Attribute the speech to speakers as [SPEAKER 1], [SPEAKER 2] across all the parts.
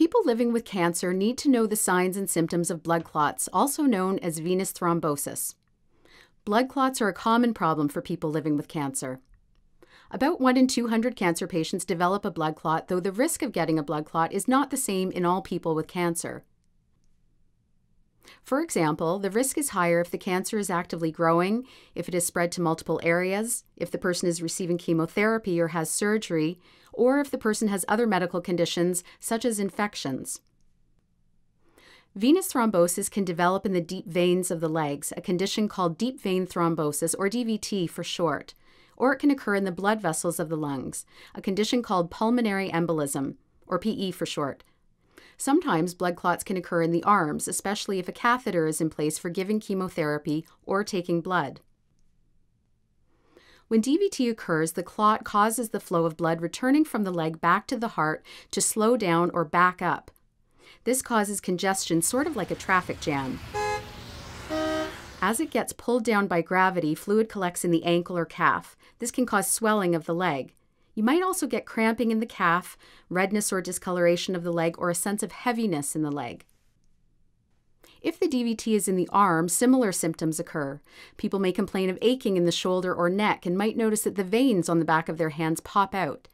[SPEAKER 1] People living with cancer need to know the signs and symptoms of blood clots, also known as venous thrombosis. Blood clots are a common problem for people living with cancer. About 1 in 200 cancer patients develop a blood clot, though the risk of getting a blood clot is not the same in all people with cancer. For example, the risk is higher if the cancer is actively growing, if it has spread to multiple areas, if the person is receiving chemotherapy or has surgery, or if the person has other medical conditions such as infections. Venous thrombosis can develop in the deep veins of the legs, a condition called deep vein thrombosis, or DVT for short, or it can occur in the blood vessels of the lungs, a condition called pulmonary embolism, or PE for short. Sometimes blood clots can occur in the arms, especially if a catheter is in place for giving chemotherapy or taking blood. When DVT occurs, the clot causes the flow of blood returning from the leg back to the heart to slow down or back up. This causes congestion, sort of like a traffic jam. As it gets pulled down by gravity, fluid collects in the ankle or calf. This can cause swelling of the leg. You might also get cramping in the calf, redness or discoloration of the leg, or a sense of heaviness in the leg. If the DVT is in the arm, similar symptoms occur. People may complain of aching in the shoulder or neck and might notice that the veins on the back of their hands pop out.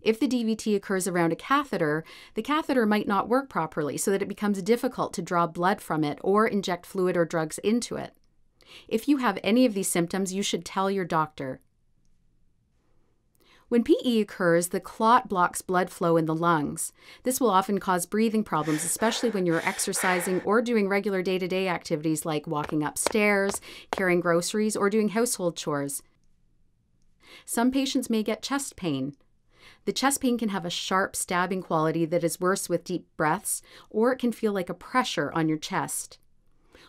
[SPEAKER 1] If the DVT occurs around a catheter, the catheter might not work properly so that it becomes difficult to draw blood from it or inject fluid or drugs into it. If you have any of these symptoms, you should tell your doctor. When PE occurs, the clot blocks blood flow in the lungs. This will often cause breathing problems, especially when you're exercising or doing regular day to day activities like walking upstairs, carrying groceries, or doing household chores. Some patients may get chest pain. The chest pain can have a sharp, stabbing quality that is worse with deep breaths, or it can feel like a pressure on your chest.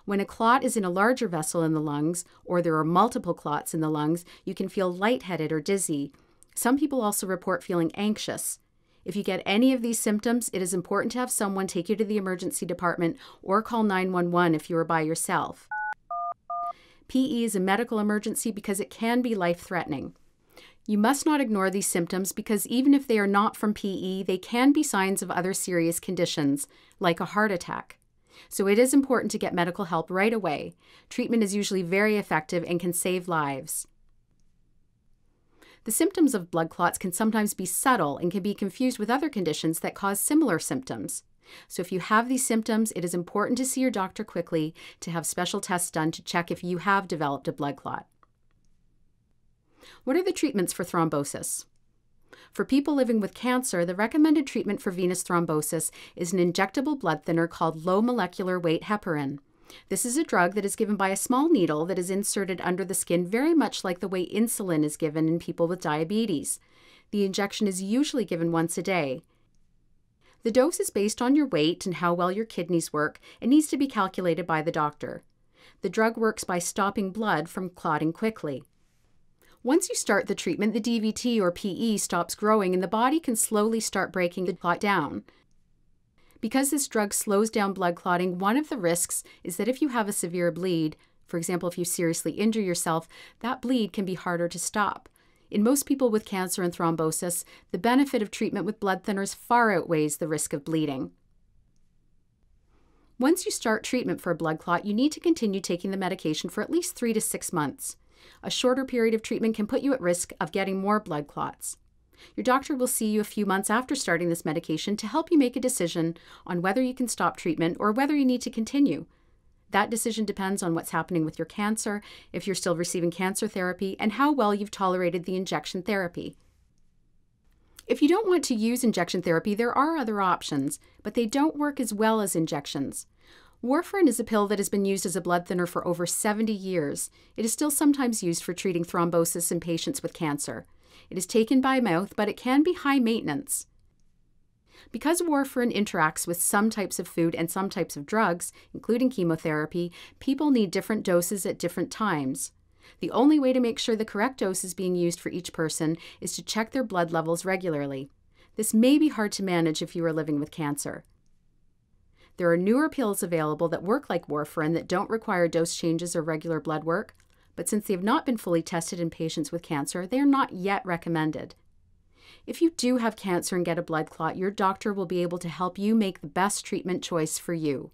[SPEAKER 1] When a clot is in a larger vessel in the lungs, or there are multiple clots in the lungs, you can feel lightheaded or dizzy, some people also report feeling anxious. If you get any of these symptoms, it is important to have someone take you to the emergency department or call 911 if you are by yourself. PE is a medical emergency because it can be life threatening. You must not ignore these symptoms because even if they are not from PE, they can be signs of other serious conditions, like a heart attack. So it is important to get medical help right away. Treatment is usually very effective and can save lives. The symptoms of blood clots can sometimes be subtle and can be confused with other conditions that cause similar symptoms. So, if you have these symptoms, it is important to see your doctor quickly to have special tests done to check if you have developed a blood clot. What are the treatments for thrombosis? For people living with cancer, the recommended treatment for venous thrombosis is an injectable blood thinner called low molecular weight heparin. This is a drug that is given by a small needle that is inserted under the skin, very much like the way insulin is given in people with diabetes. The injection is usually given once a day. The dose is based on your weight and how well your kidneys work and needs to be calculated by the doctor. The drug works by stopping blood from clotting quickly. Once you start the treatment, the DVT or PE stops growing and the body can slowly start breaking the clot down. Because this drug slows down blood clotting, one of the risks is that if you have a severe bleed, for example, if you seriously injure yourself, that bleed can be harder to stop. In most people with cancer and thrombosis, the benefit of treatment with blood thinners far outweighs the risk of bleeding. Once you start treatment for a blood clot, you need to continue taking the medication for at least three to six months. A shorter period of treatment can put you at risk of getting more blood clots. Your doctor will see you a few months after starting this medication to help you make a decision on whether you can stop treatment or whether you need to continue. That decision depends on what's happening with your cancer, if you're still receiving cancer therapy, and how well you've tolerated the injection therapy. If you don't want to use injection therapy, there are other options, but they don't work as well as injections. Warfarin is a pill that has been used as a blood thinner for over 70 years. It is still sometimes used for treating thrombosis in patients with cancer. It is taken by mouth, but it can be high maintenance. Because warfarin interacts with some types of food and some types of drugs, including chemotherapy, people need different doses at different times. The only way to make sure the correct dose is being used for each person is to check their blood levels regularly. This may be hard to manage if you are living with cancer. There are newer pills available that work like warfarin that don't require dose changes or regular blood work, but since they have not been fully tested in patients with cancer, they are not yet recommended. If you do have cancer and get a blood clot, your doctor will be able to help you make the best treatment choice for you.